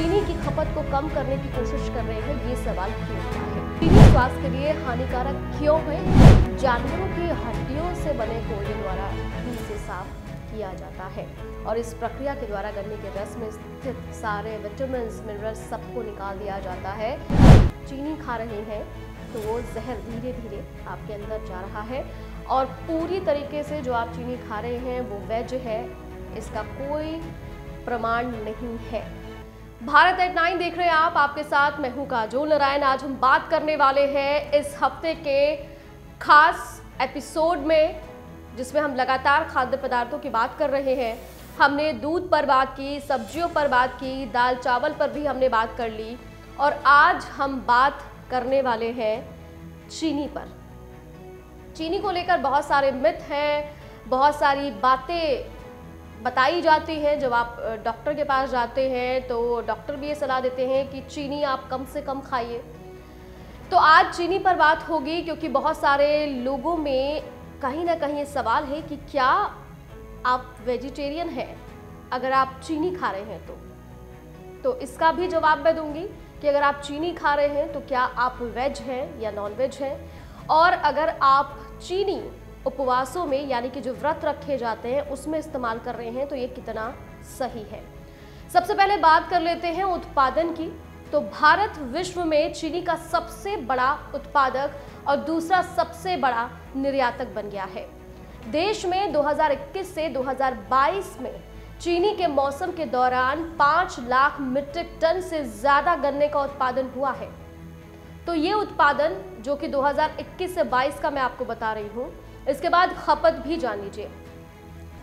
चीनी की खपत को कम करने की कोशिश कर रहे हैं, ये सवाल क्यों है। चीनी स्वास्थ्य के लिए हानिकारक क्यों है? जानवरों की हड्डियों से बने कोयले द्वारा ही इसे साफ़ किया जाता है। और इस प्रक्रिया के द्वारा गन्ने के रस में स्थित सारे विटामिन मिनरल्स सबको निकाल दिया जाता है। चीनी खा रहे हैं तो वो जहर धीरे धीरे आपके अंदर जा रहा है। और पूरी तरीके से जो आप चीनी खा रहे हैं, वो वेज है। इसका कोई प्रमाण नहीं है। भारत एट नाइन देख रहे हैं आप, आपके साथ मैं हूँ काजोल नारायण। आज हम बात करने वाले हैं इस हफ़्ते के खास एपिसोड में, जिसमें हम लगातार खाद्य पदार्थों की बात कर रहे हैं। हमने दूध पर बात की, सब्जियों पर बात की, दाल चावल पर भी हमने बात कर ली, और आज हम बात करने वाले हैं चीनी पर। चीनी को लेकर बहुत सारे मिथ हैं, बहुत सारी बातें बताई जाती है, जब आप डॉक्टर के पास जाते हैं तो डॉक्टर भी ये सलाह देते हैं कि चीनी आप कम से कम खाइए। तो आज चीनी पर बात होगी, क्योंकि बहुत सारे लोगों में कहीं ना कहीं सवाल है कि क्या आप वेजिटेरियन हैं, अगर आप चीनी खा रहे हैं तो। तो इसका भी जवाब मैं दूँगी कि अगर आप चीनी खा रहे हैं तो क्या आप वेज हैं या नॉन वेज हैं? और अगर आप चीनी उपवासों में, यानी कि जो व्रत रखे जाते हैं, उसमें इस्तेमाल कर रहे हैं तो ये कितना सही है। सबसे पहले बात कर लेते हैं उत्पादन की। तो भारत विश्व में चीनी का सबसे बड़ा उत्पादक और दूसरा सबसे बड़ा निर्यातक बन गया है। देश में 2021 से 2022 में चीनी के मौसम के दौरान 5 लाख मीट्रिक टन से ज़्यादा गन्ने का उत्पादन हुआ है। तो ये उत्पादन, जो कि 2021 से 22 का मैं आपको बता रही हूँ इसके बाद खपत भी जान लीजिए।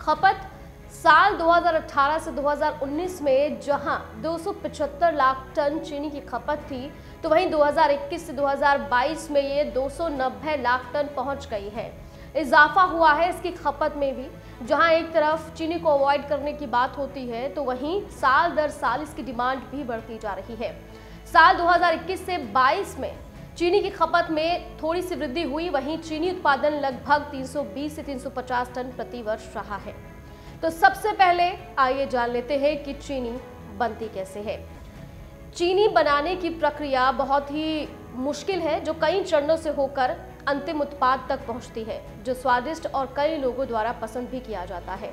खपत साल 2018 से 2019 में जहाँ 275 लाख टन चीनी की खपत थी तो वहीं 2021 से 2022 में ये 290 लाख टन पहुँच गई है। इजाफा हुआ है इसकी खपत में भी। जहाँ एक तरफ़ चीनी को अवॉइड करने की बात होती है तो वहीं साल दर साल इसकी डिमांड भी बढ़ती जा रही है। साल 2021 से 22 में चीनी की खपत में थोड़ी सी वृद्धि हुई, वहीं चीनी उत्पादन लगभग 320 से 350 टन प्रति वर्ष रहा है। तो सबसे पहले आइए जान लेते हैं कि चीनी बनती कैसे है। चीनी बनाने की प्रक्रिया बहुत ही मुश्किल है, जो कई चरणों से होकर अंतिम उत्पाद तक पहुँचती है, जो स्वादिष्ट और कई लोगों द्वारा पसंद भी किया जाता है।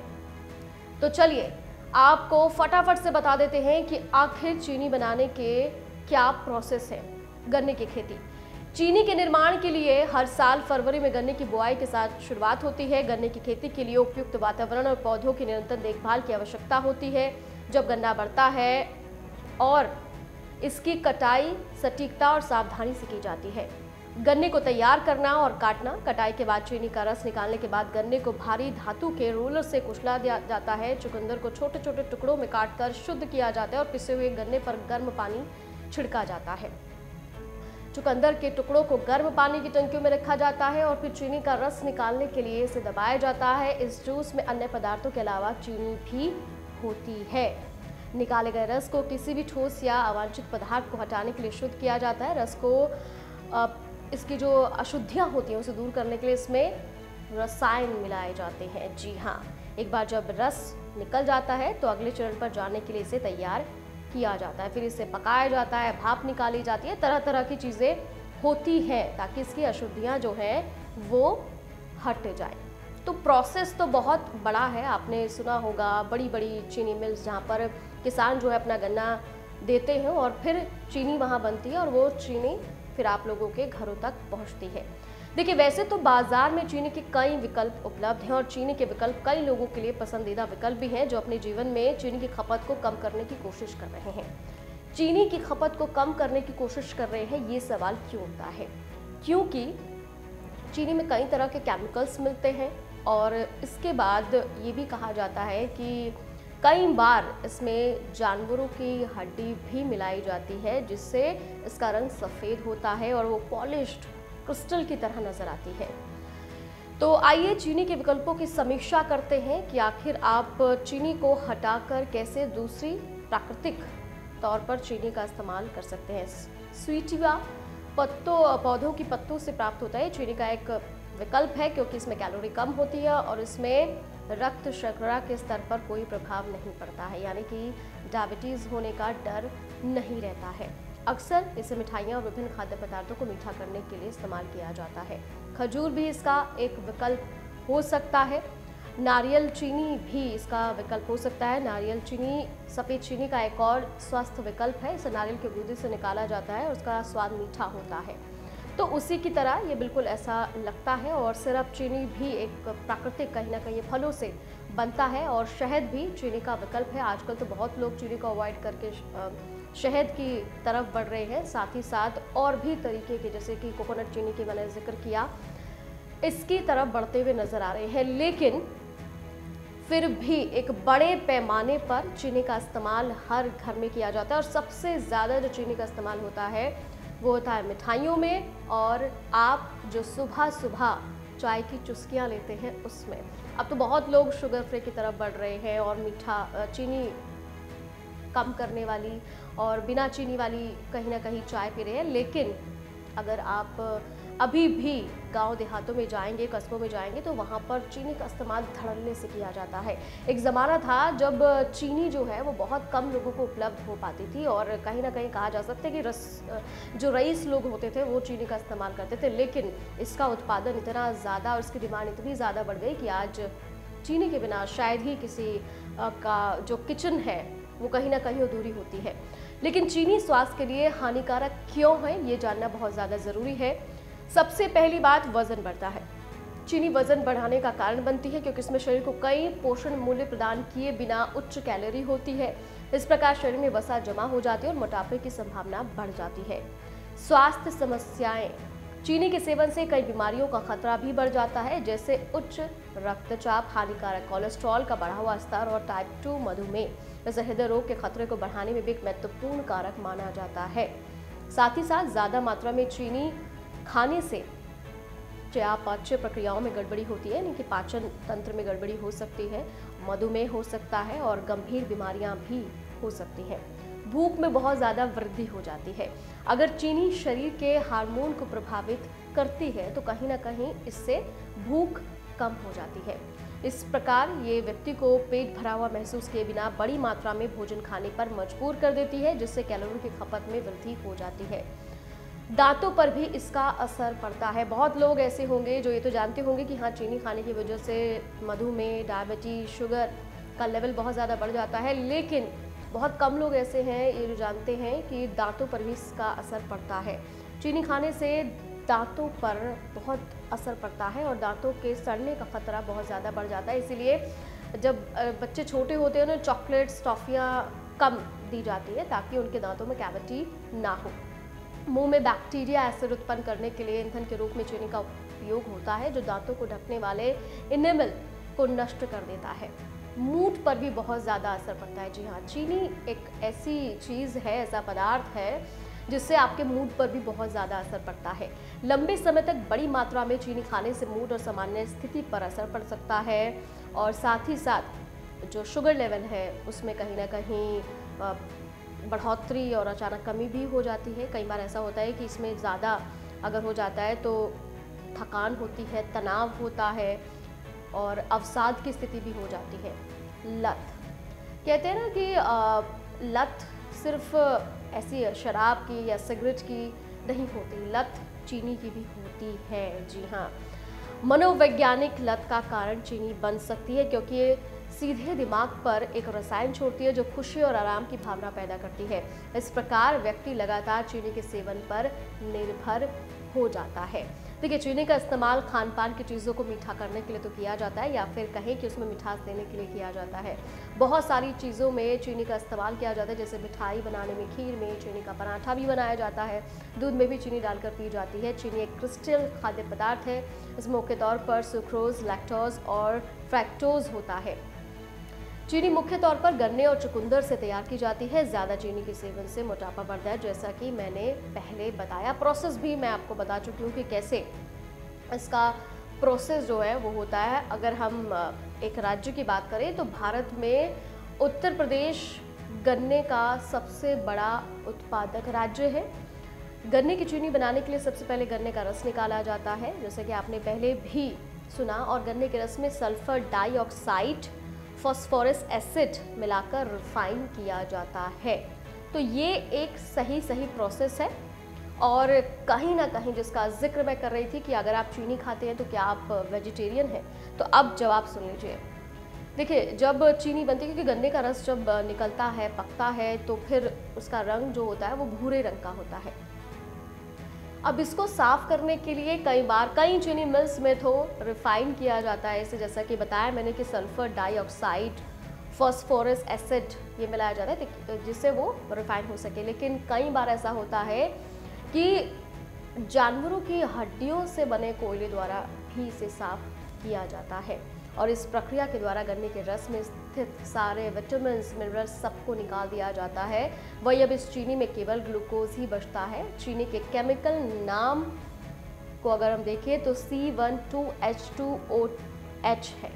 तो चलिए, आपको फटाफट से बता देते हैं कि आखिर चीनी बनाने के क्या प्रोसेस है, गन्ने की खेती। चीनी के निर्माण के लिए हर साल फरवरी में गन्ने की बुआई के साथ शुरुआत होती है। गन्ने की खेती के लिए उपयुक्त वातावरण और पौधों की निरंतर देखभाल की आवश्यकता होती है। जब गन्ना बढ़ता है और इसकी कटाई सटीकता और सावधानी से की जाती है। गन्ने को तैयार करना और काटना, कटाई के बाद चीनी का रस निकालने के बाद गन्ने को भारी धातु के रोलर से कुचला दिया जाता है। चुकंदर को छोटे छोटे टुकड़ों में काटकर शुद्ध किया जाता है और पिसे हुए गन्ने पर गर्म पानी छिड़का जाता है। चुकंदर के टुकड़ों को गर्म पानी की टंकियों में रखा जाता है और फिर चीनी का रस निकालने के लिए इसे दबाया जाता है। इस जूस में अन्य पदार्थों के अलावा चीनी भी होती है। निकाले गए रस को किसी भी ठोस या अवांछित पदार्थ को हटाने के लिए शुद्ध किया जाता है। रस को इसकी जो अशुद्धियाँ होती हैं उसे दूर करने के लिए इसमें रसायन मिलाए जाते हैं। जी हाँ एक बार जब रस निकल जाता है तो अगले चरण पर जाने के लिए इसे तैयार किया जाता है, फिर इसे पकाया जाता है, भाप निकाली जाती है तरह तरह की चीज़ें होती हैं ताकि इसकी अशुद्धियाँ जो हैं वो हट जाए। तो प्रोसेस तो बहुत बड़ा है, आपने सुना होगा बड़ी बड़ी चीनी मिल्स जहाँ पर किसान जो है अपना गन्ना देते हैं और फिर चीनी वहाँ बनती है और वो चीनी फिर आप लोगों के घरों तक पहुँचती है। देखिए, वैसे तो बाज़ार में चीनी के कई विकल्प उपलब्ध हैं और चीनी के विकल्प कई लोगों के लिए पसंदीदा विकल्प भी हैं जो अपने जीवन में चीनी की खपत को कम करने की कोशिश कर रहे हैं। चीनी की खपत को कम करने की कोशिश कर रहे हैं, ये सवाल क्यों होता है? क्योंकि चीनी में कई तरह के केमिकल्स मिलते हैं और इसके बाद ये भी कहा जाता है कि कई बार इसमें जानवरों की हड्डी भी मिलाई जाती है, जिससे इसका रंग सफ़ेद होता है और वो पॉलिश्ड क्रिस्टल की तरह नज़र आती है। तो आइए चीनी के विकल्पों की समीक्षा करते हैं कि आखिर आप चीनी को हटाकर कैसे दूसरी प्राकृतिक तौर पर चीनी का इस्तेमाल कर सकते हैं। स्वीटिवा पत्तों, पौधों की पत्तों से प्राप्त होता है। चीनी का एक विकल्प है क्योंकि इसमें कैलोरी कम होती है और इसमें रक्त शर्करा के स्तर पर कोई प्रभाव नहीं पड़ता है। यानी कि डायबिटीज़ होने का डर नहीं रहता है। अक्सर इसे मिठाइयाँ और विभिन्न खाद्य पदार्थों को मीठा करने के लिए इस्तेमाल किया जाता है। खजूर भी इसका एक विकल्प हो सकता है। नारियल चीनी भी इसका विकल्प हो सकता है। नारियल चीनी, सफ़ेद चीनी का एक और स्वस्थ विकल्प है। इसे नारियल के गूदे से निकाला जाता है और उसका स्वाद मीठा होता है। तो उसी की तरह ये बिल्कुल ऐसा लगता है और सिरप चीनी भी एक प्राकृतिक कहीं ना कहीं फलों से बनता है और शहद भी चीनी का विकल्प है। आजकल तो बहुत लोग चीनी को अवॉइड करके शहद की तरफ़ बढ़ रहे हैं, साथ ही साथ और भी तरीके के, जैसे कि कोकोनट चीनी की मैंने ज़िक्र किया, इसकी तरफ़ बढ़ते हुए नज़र आ रहे हैं। लेकिन फिर भी एक बड़े पैमाने पर चीनी का इस्तेमाल हर घर में किया जाता है और सबसे ज़्यादा जो चीनी का इस्तेमाल होता है, वो होता है मिठाइयों में और आप जो सुबह सुबह चाय की चुस्कियाँ लेते हैं, उसमें। अब तो बहुत लोग शुगर फ्री की तरफ़ बढ़ रहे हैं और मीठा चीनी कम करने वाली और बिना चीनी वाली कहीं ना कहीं चाय पी रहे हैं। लेकिन अगर आप अभी भी गाँव देहातों में जाएँगे, कस्बों में जाएँगे तो वहाँ पर चीनी का इस्तेमाल धड़ल्ले से किया जाता है। एक ज़माना था जब चीनी जो है वो बहुत कम लोगों को उपलब्ध हो पाती थी और कहीं ना कहीं कहा जा सकता है कि रस, जो रईस लोग होते थे, वो चीनी का इस्तेमाल करते थे। लेकिन इसका उत्पादन इतना ज़्यादा और इसकी डिमांड इतनी ज़्यादा बढ़ गई कि आज चीनी के बिना शायद ही किसी का जो किचन है वो कहीं ना कहीं अधूरी होती है। लेकिन चीनी स्वास्थ्य के लिए हानिकारक क्यों है, ये जानना बहुत ज़्यादा ज़रूरी है। सबसे पहली बात, वज़न बढ़ता है। चीनी वज़न बढ़ाने का कारण बनती है क्योंकि इसमें शरीर को कई पोषण मूल्य प्रदान किए बिना उच्च कैलोरी होती है। इस प्रकार शरीर में वसा जमा हो जाती है और मोटापे की संभावना बढ़ जाती है। स्वास्थ्य समस्याएँ। चीनी के सेवन से कई बीमारियों का खतरा भी बढ़ जाता है, जैसे उच्च रक्तचाप, हानिकारक कोलेस्ट्रॉल का बढ़ा हुआ स्तर और टाइप टू मधुमेह। हृदय रोग के खतरे को बढ़ाने में भी एक महत्वपूर्ण कारक माना जाता है। साथ ही साथ ज़्यादा मात्रा में चीनी खाने से चयापाच्य प्रक्रियाओं में गड़बड़ी होती है, यानी कि पाचन तंत्र में गड़बड़ी हो सकती है, मधुमेह हो सकता है और गंभीर बीमारियाँ भी हो सकती हैं। भूख में बहुत ज़्यादा वृद्धि हो जाती है। अगर चीनी शरीर के हार्मोन को प्रभावित करती है तो कहीं ना कहीं इससे भूख कम हो जाती है। इस प्रकार ये व्यक्ति को पेट भरा हुआ महसूस किए बिना बड़ी मात्रा में भोजन खाने पर मजबूर कर देती है, जिससे कैलोरी की खपत में वृद्धि हो जाती है। दांतों पर भी इसका असर पड़ता है। बहुत लोग ऐसे होंगे जो ये तो जानते होंगे कि हाँ चीनी खाने की वजह से मधुमेह डायबिटीज़, शुगर का लेवल बहुत ज़्यादा बढ़ जाता है, लेकिन बहुत कम लोग ऐसे हैं, ये जो जानते हैं कि दांतों पर भी इसका असर पड़ता है। चीनी खाने से दांतों पर बहुत असर पड़ता है और दांतों के सड़ने का खतरा बहुत ज़्यादा बढ़ जाता है। इसीलिए जब बच्चे छोटे होते हैं उन्हें चॉकलेट्स, टॉफ़ियाँ कम दी जाती है ताकि उनके दांतों में कैविटी ना हो। मुँह में बैक्टीरिया एसिड उत्पन्न करने के लिए ईंधन के रूप में चीनी का उपयोग होता है, जो दांतों को ढकने वाले इनेमल को नष्ट कर देता है। मूड पर भी बहुत ज़्यादा असर पड़ता है। जी हाँ चीनी एक ऐसी चीज़ है, ऐसा पदार्थ है जिससे आपके मूड पर भी बहुत ज़्यादा असर पड़ता है। लंबे समय तक बड़ी मात्रा में चीनी खाने से मूड और सामान्य स्थिति पर असर पड़ सकता है और साथ ही साथ जो शुगर लेवल है, उसमें कहीं ना कहीं बढ़ोतरी और अचानक कमी भी हो जाती है। कई बार ऐसा होता है कि इसमें ज़्यादा अगर हो जाता है तो थकान होती है, तनाव होता है और अवसाद की स्थिति भी हो जाती है। लत। कहते हैं ना कि लत सिर्फ़ ऐसी शराब की या सिगरेट की नहीं होती, लत चीनी की भी होती है। जी हाँ मनोवैज्ञानिक लत का कारण चीनी बन सकती है क्योंकि ये सीधे दिमाग पर एक रसायन छोड़ती है जो खुशी और आराम की भावना पैदा करती है। इस प्रकार व्यक्ति लगातार चीनी के सेवन पर निर्भर हो जाता है। देखिए चीनी का इस्तेमाल खान पान की चीज़ों को मीठा करने के लिए तो किया जाता है या फिर कहें कि उसमें मिठास देने के लिए किया जाता है। बहुत सारी चीज़ों में चीनी का इस्तेमाल किया जाता है, जैसे मिठाई बनाने में खीर में चीनी का पराठा भी बनाया जाता है। दूध में भी चीनी डालकर पी जाती है। चीनी एक क्रिस्टल खाद्य पदार्थ है। इसमें मुख्य तौर पर सुक्रोज, लैक्टोज और फ्रैक्टोज होता है। चीनी मुख्य तौर पर गन्ने और चुकंदर से तैयार की जाती है। ज़्यादा चीनी के सेवन से मोटापा बढ़ता है, जैसा कि मैंने पहले बताया। प्रोसेस भी मैं आपको बता चुकी हूँ कि कैसे इसका प्रोसेस जो है, वो होता है। अगर हम एक राज्य की बात करें तो भारत में उत्तर प्रदेश गन्ने का सबसे बड़ा उत्पादक राज्य है। गन्ने की चीनी बनाने के लिए सबसे पहले गन्ने का रस निकाला जाता है। जैसे कि आपने पहले भी सुना, और गन्ने के रस में सल्फ़र डाइऑक्साइड फॉस्फोरस एसिड मिलाकर रिफाइन किया जाता है। तो ये एक सही सही प्रोसेस है और कहीं ना कहीं जिसका ज़िक्र मैं कर रही थी कि अगर आप चीनी खाते हैं तो क्या आप वेजिटेरियन हैं? तो अब जवाब सुन लीजिए। देखिए, जब चीनी बनती है, क्योंकि गन्ने का रस जब निकलता है, पकता है तो फिर उसका रंग जो होता है वो भूरे रंग का होता है। अब इसको साफ़ करने के लिए कई बार कई चीनी मिल्स में तो रिफाइन किया जाता है इसे, जैसा कि बताया मैंने कि सल्फ़र डाइऑक्साइड, फॉस्फोरस एसिड ये मिलाया जाता है जिससे वो रिफाइन हो सके। लेकिन कई बार ऐसा होता है कि जानवरों की हड्डियों से बने कोयले द्वारा भी इसे साफ़ किया जाता है और इस प्रक्रिया के द्वारा गन्ने के रस में स्थित सारे विटामिन मिनरल्स सबको निकाल दिया जाता है। वही अब इस चीनी में केवल ग्लूकोज ही बचता है। चीनी के केमिकल नाम को अगर हम देखें तो C one two H two O H है।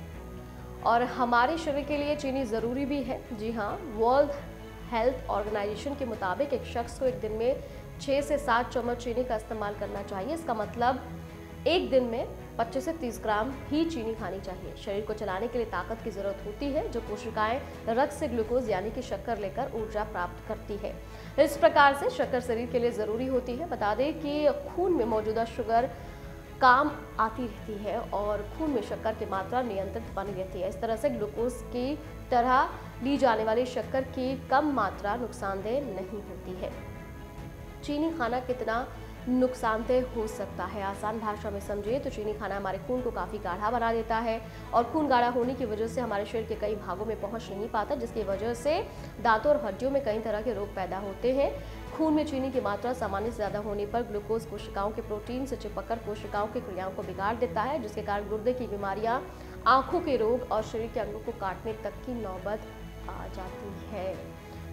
और हमारे शरीर के लिए चीनी ज़रूरी भी है। जी हाँ वर्ल्ड हेल्थ ऑर्गेनाइजेशन के मुताबिक एक शख्स को एक दिन में छः से सात चम्मच चीनी का इस्तेमाल करना चाहिए। इसका मतलब एक दिन में 25 से 30 ग्राम ही चीनी खानी चाहिए। शरीर को चलाने के लिए ताकत की ज़रूरत होती है, जो कोशिकाएँ रक्त से ग्लूकोज यानी कि शक्कर लेकर ऊर्जा प्राप्त करती है। इस प्रकार से शक्कर शरीर के लिए ज़रूरी होती है। बता दें कि खून में मौजूदा शुगर काम आती रहती है और खून में शक्कर की मात्रा नियंत्रित बनी रहती है। इस तरह से ग्लूकोज की तरह ली जाने वाली शक्कर की कम मात्रा नुकसानदेह नहीं होती है। चीनी खाना कितना नुकसानदेह हो सकता है। आसान भाषा में समझिए तो चीनी खाना हमारे खून को काफ़ी गाढ़ा बना देता है और खून गाढ़ा होने की वजह से हमारे शरीर के कई भागों में पहुँच नहीं पाता, जिसकी वजह से दांतों और हड्डियों में कई तरह के रोग पैदा होते हैं। खून में चीनी की मात्रा सामान्य से ज़्यादा होने पर ग्लूकोज कोशिकाओं के प्रोटीन से चिपककर कोशिकाओं की क्रियाओं को बिगाड़ देता है, जिसके कारण गुर्दे की बीमारियाँ, आँखों के रोग और शरीर के अंगों को काटने तक की नौबत आ जाती है।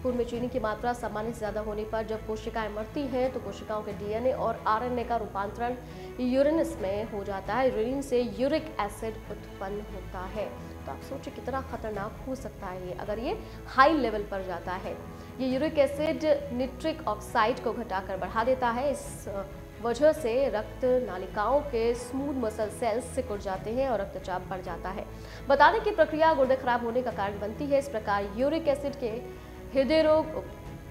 खून में चीनी की मात्रा सामान्य से ज़्यादा होने पर जब कोशिकाएँ मरती हैं तो कोशिकाओं के डीएनए और आरएनए का रूपांतरण यूरिनस में हो जाता है। यूरिन से यूरिक एसिड उत्पन्न होता है। तो आप सोचिए कितना खतरनाक हो सकता है ये, अगर ये हाई लेवल पर जाता है। ये यूरिक एसिड निट्रिक ऑक्साइड को घटाकर बढ़ा देता है। इस वजह से रक्त नालिकाओं के स्मूथ मसल सेल्स सिकुड़ जाते हैं और रक्तचाप बढ़ जाता है। बताने की प्रक्रिया गुर्दे खराब होने का कारण बनती है। इस प्रकार यूरिक एसिड के हृदय रोग,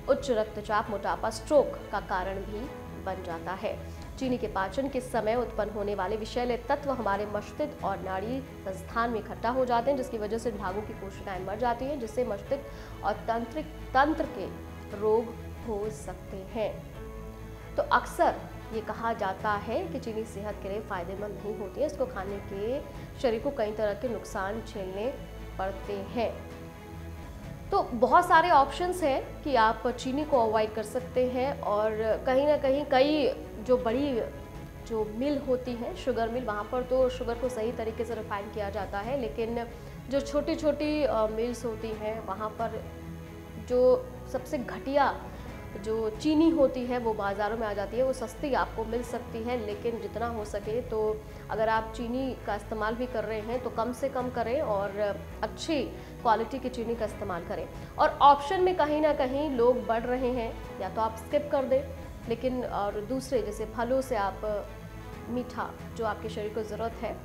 उच्च रक्तचाप, मोटापा स्ट्रोक का कारण भी बन जाता है। चीनी के पाचन के समय उत्पन्न होने वाले विषैले तत्व हमारे मस्तिष्क और नाड़ी संस्थान में इकट्ठा हो जाते हैं, जिसकी वजह से भागों की कोशिकाएँ मर जाती हैं, जिससे मस्तिष्क और तंत्रिक, तंत्र के रोग हो सकते हैं। तो अक्सर ये कहा जाता है कि चीनी सेहत के लिए फ़ायदेमंद नहीं होती है, इसको खाने के शरीर को कई तरह के नुकसान झेलने पड़ते हैं। तो बहुत सारे ऑप्शंस हैं कि आप चीनी को अवॉइड कर सकते हैं और कहीं ना कहीं कई जो बड़ी, जो मिल होती है शुगर मिल वहाँ पर तो शुगर को सही तरीके से रिफाइन किया जाता है, लेकिन जो छोटी छोटी मिल्स होती हैं, वहाँ पर जो सबसे घटिया जो चीनी होती है, वो बाज़ारों में आ जाती है, वो सस्ती आपको मिल सकती है, लेकिन जितना हो सके तो अगर आप चीनी का इस्तेमाल भी कर रहे हैं तो कम से कम करें और अच्छी क्वालिटी की चीनी का इस्तेमाल करें। और ऑप्शन में कहीं ना कहीं लोग बढ़ रहे हैं, या तो आप स्किप कर दें, लेकिन, और दूसरे, जैसे फलों से आप, मीठा जो आपके शरीर को ज़रूरत है,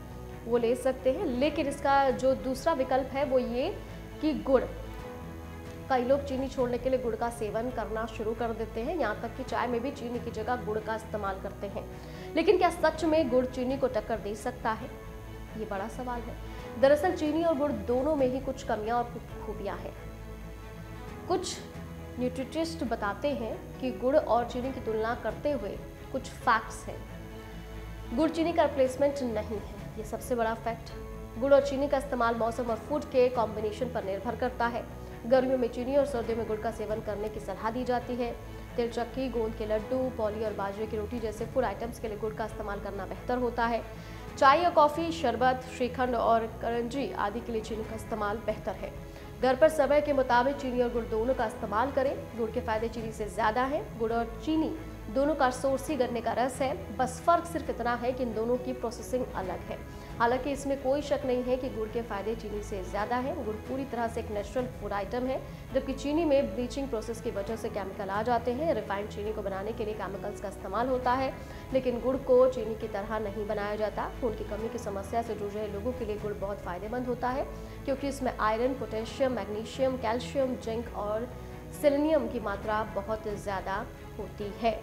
वो ले सकते हैं। लेकिन इसका जो दूसरा विकल्प है, वो ये कि गुड़। कई लोग चीनी छोड़ने के लिए गुड़ का सेवन करना शुरू कर देते हैं। यहाँ तक कि चाय में भी चीनी की जगह गुड़ का इस्तेमाल करते हैं। लेकिन क्या सच में गुड़ चीनी को टक्कर दे सकता है? ये बड़ा सवाल है। दरअसल चीनी और गुड़ दोनों में ही कुछ कमियाँ और खूबियाँ हैं। कुछ न्यूट्रिटिस्ट बताते हैं कि गुड़ और चीनी की तुलना करते हुए कुछ फैक्ट्स हैं। गुड़ चीनी का रिप्लेसमेंट नहीं है, ये सबसे बड़ा फैक्ट गुड़ और चीनी का इस्तेमाल मौसम और फ़ूड के कॉम्बिनेशन पर निर्भर करता है। गर्मियों में चीनी और सर्दियों में गुड़ का सेवन करने की सलाह दी जाती है। तिल चक्की गोंद के लड्डू, पौली और बाजरे की रोटी जैसे फ़ूड आइटम्स के लिए गुड़ का इस्तेमाल करना बेहतर होता है। चाय या कॉफ़ी, शरबत, श्रीखंड और करंजी आदि के लिए चीनी का इस्तेमाल बेहतर है। घर पर समय के मुताबिक चीनी और गुड़ दोनों का इस्तेमाल करें। गुड़ के फ़ायदे चीनी से ज़्यादा है। गुड़ और चीनी दोनों का सोर्स ही गन्ने का रस है। बस फ़र्क सिर्फ़ इतना है कि इन दोनों की प्रोसेसिंग अलग है। हालाँकि इसमें कोई शक नहीं है कि गुड़ के फ़ायदे चीनी से ज़्यादा हैं। गुड़ पूरी तरह से एक नेचुरल फ़ूड आइटम है, जबकि चीनी में ब्लीचिंग प्रोसेस की वजह से केमिकल आ जाते हैं। रिफाइंड चीनी को बनाने के लिए केमिकल्स का इस्तेमाल होता है, लेकिन गुड़ को चीनी की तरह नहीं बनाया जाता। खून की कमी की समस्या से जूझ रहे लोगों के लिए गुड़ बहुत फ़ायदेमंद होता है, क्योंकि इसमें iron potassium magnesium calcium zinc और सेलेनियम की मात्रा बहुत ज़्यादा होती है।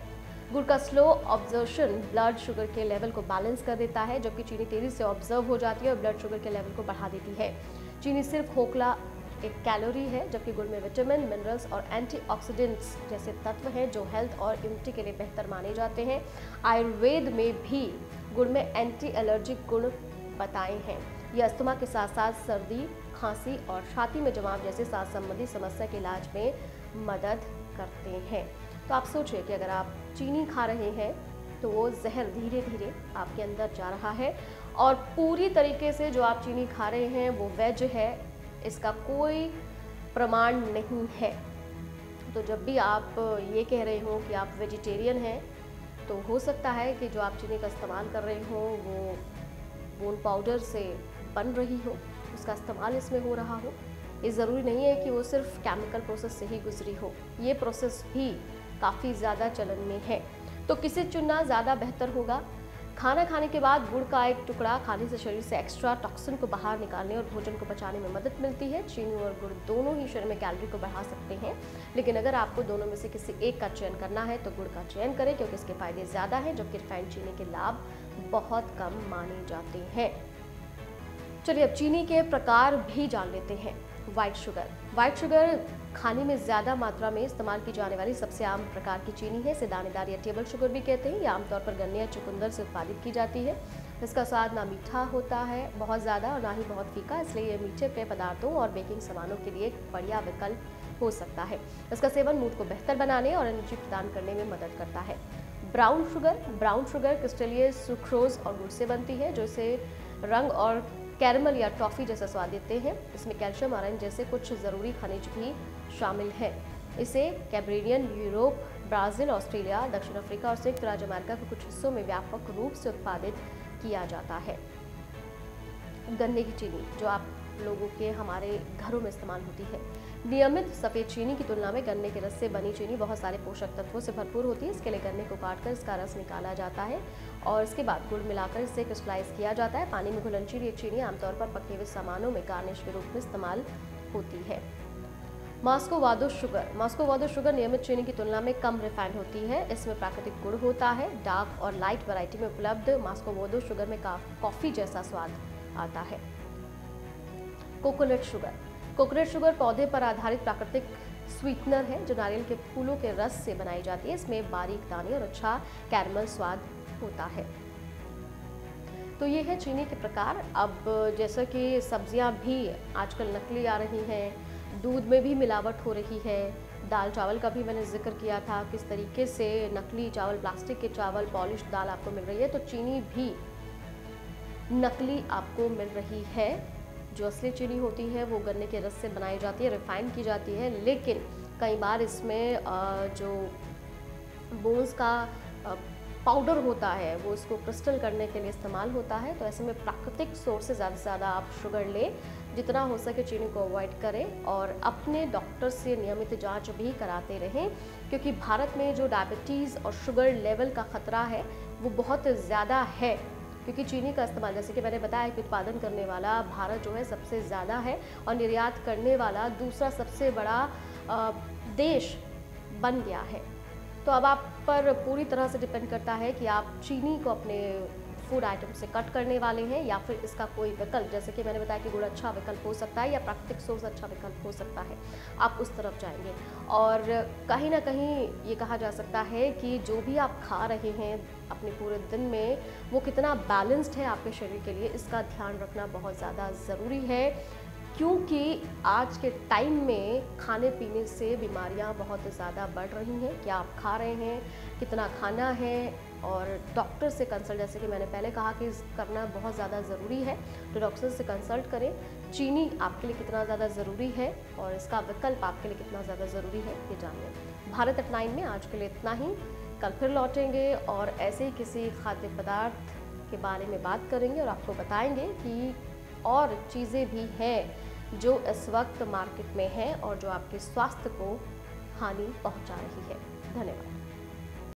गुड़ का स्लो ऑब्जर्शन ब्लड शुगर के लेवल को बैलेंस कर देता है, जबकि चीनी तेज़ी से ऑब्ज़र्व हो जाती है और ब्लड शुगर के लेवल को बढ़ा देती है। चीनी सिर्फ़ खोखला एक कैलोरी है, जबकि गुड़ में विटामिन मिनरल्स और एंटीऑक्सीडेंट्स जैसे तत्व हैं जो हेल्थ और इम्यूनिटी के लिए बेहतर माने जाते हैं। आयुर्वेद में भी गुड़ में एंटी एलर्जिक गुण बताए हैं। ये अस्थमा के साथ साथ सर्दी, खांसी और छाती में जमाव जैसे सांस संबंधी समस्या के इलाज में मदद करते हैं। तो आप सोचिए कि अगर आप चीनी खा रहे हैं तो वो जहर धीरे धीरे आपके अंदर जा रहा है और पूरी तरीके से जो आप चीनी खा रहे हैं, वो वेज है, इसका कोई प्रमाण नहीं है। तो जब भी आप ये कह रहे हो कि आप वेजिटेरियन हैं तो हो सकता है कि जो आप चीनी का इस्तेमाल कर रहे हो, वो बोन पाउडर से बन रही हो, उसका इस्तेमाल इसमें हो रहा हो। ये ज़रूरी नहीं है कि वो सिर्फ़ केमिकल प्रोसेस से ही गुजरी हो। ये प्रोसेस भी काफ़ी ज़्यादा चलन में है। तो किसे चुनना ज़्यादा बेहतर होगा? खाना खाने के बाद गुड़ का एक टुकड़ा खाने से शरीर से एक्स्ट्रा टॉक्सिन को बाहर निकालने और भोजन को बचाने में मदद मिलती है। चीनी और गुड़ दोनों ही शरीर में कैलोरी को बढ़ा सकते हैं। लेकिन अगर आपको दोनों में से किसी एक का चयन करना है तो गुड़ का चयन करें, क्योंकि इसके फ़ायदे ज़्यादा हैं, जबकि रिफाइंड चीनी के लाभ बहुत कम माने जाते हैं। चलिए अब चीनी के प्रकार भी जान लेते हैं। वाइट शुगर वाइट शुगर खाने में ज़्यादा मात्रा में इस्तेमाल की जाने वाली सबसे आम प्रकार की चीनी है, इसे दानेदार या टेबल शुगर भी कहते हैं। ये आमतौर पर गन्ने या चुकंदर से उत्पादित की जाती है। इसका स्वाद ना मीठा होता है, बहुत ज़्यादा और ना ही बहुत फीका, इसलिए ये मीठे पेय पदार्थों और बेकिंग सामानों के लिए एक बढ़िया विकल्प हो सकता है। इसका सेवन मूड को बेहतर बनाने और एनर्जी प्रदान करने में मदद करता है। ब्राउन शुगर ब्राउन शुगर क्रिस्टलीय सुक्रोज और गुड़ से बनती है, जो इसे रंग और कैरमल या टॉफ़ी जैसा स्वाद देते हैं। इसमें कैल्शियम आयरन जैसे कुछ ज़रूरी खनिज भी शामिल हैं। इसे कैब्रेनियन यूरोप, ब्राज़ील, ऑस्ट्रेलिया, दक्षिण अफ्रीका और संयुक्त राज्य अमेरिका के कुछ हिस्सों में व्यापक रूप से उत्पादित किया जाता है। गन्ने की चीनी, जो आप लोगों के हमारे घरों में इस्तेमाल होती है। नियमित सफ़ेद चीनी की तुलना में गन्ने के रस से बनी चीनी बहुत सारे पोषक तत्वों से भरपूर होती है। इसके लिए गन्ने को काटकर इसका रस निकाला जाता है और इसके बाद गुड़ मिलाकर इसे क्रिस्टलाइज किया जाता है। पानी में घुलनशील ये चीनी आमतौर पर पके हुए सामानों में गार्निश के रूप में इस्तेमाल होती है। मास्को वादो शुगर मास्को वादो शुगर नियमित चीनी की तुलना में कम रिफाइंड होती है। इसमें प्राकृतिक गुड़ होता है। डार्क और लाइट वैरायटी में उपलब्ध मास्को वादो शुगर में कॉफ़ी जैसा स्वाद आता है। कोकोनट शुगर कोकोनट शुगर पौधे पर आधारित प्राकृतिक स्वीटनर है, जो नारियल के फूलों के रस से बनाई जाती है। इसमें बारीक दाने और अच्छा कैरमल स्वाद होता है। तो ये है चीनी के प्रकार। अब जैसा कि सब्ज़ियाँ भी आजकल नकली आ रही हैं, दूध में भी मिलावट हो रही है। दाल चावल का भी मैंने ज़िक्र किया था, किस तरीके से नकली चावल, प्लास्टिक के चावल, पॉलिश दाल आपको मिल रही है तो चीनी भी नकली आपको मिल रही है। जो असली चीनी होती है, वो गन्ने के रस से बनाई जाती है, रिफाइन की जाती है। लेकिन कई बार इसमें जो बोन्स का पाउडर होता है, वो इसको क्रिस्टल करने के लिए इस्तेमाल होता है तो ऐसे में प्राकृतिक सोर्स से ज़्यादा से ज़्यादा आप शुगर लें, जितना हो सके चीनी को अवॉइड करें और अपने डॉक्टर से नियमित जाँच भी कराते रहें, क्योंकि भारत में जो डायबिटीज़ और शुगर लेवल का ख़तरा है, वो बहुत ज़्यादा है, क्योंकि चीनी का इस्तेमाल, जैसे कि मैंने बताया कि उत्पादन करने वाला भारत जो है सबसे ज़्यादा है और निर्यात करने वाला दूसरा सबसे बड़ा देश बन गया है। तो अब आप पर पूरी तरह से डिपेंड करता है कि आप चीनी को अपने फ़ूड आइटम से कट करने वाले हैं या फिर इसका कोई विकल्प, जैसे कि मैंने बताया कि गुड़ अच्छा विकल्प हो सकता है या प्राकृतिक सोर्स अच्छा विकल्प हो सकता है। आप उस तरफ़ जाएँगे। और कहीं ना कहीं ये कहा जा सकता है कि जो भी आप खा रहे हैं अपने पूरे दिन में, वो कितना बैलेंस्ड है आपके शरीर के लिए, इसका ध्यान रखना बहुत ज़्यादा ज़रूरी है। क्योंकि आज के टाइम में खाने पीने से बीमारियाँ बहुत ज़्यादा बढ़ रही हैं। क्या आप खा रहे हैं? कितना खाना है? और डॉक्टर से कंसल्ट, जैसे कि मैंने पहले कहा कि करना बहुत ज़्यादा ज़रूरी है तो डॉक्टर से कंसल्ट करें। चीनी आपके लिए कितना ज़्यादा ज़रूरी है और इसका विकल्प आपके लिए कितना ज़्यादा ज़रूरी है, ये जानिए। भारत एट नाइन में आज के लिए इतना ही। कल फिर लौटेंगे और ऐसे ही किसी खाद्य पदार्थ के बारे में बात करेंगे और आपको बताएँगे कि और चीज़ें भी हैं जो इस वक्त मार्केट में है और जो आपके स्वास्थ्य को हानि पहुँचा रही है। धन्यवाद।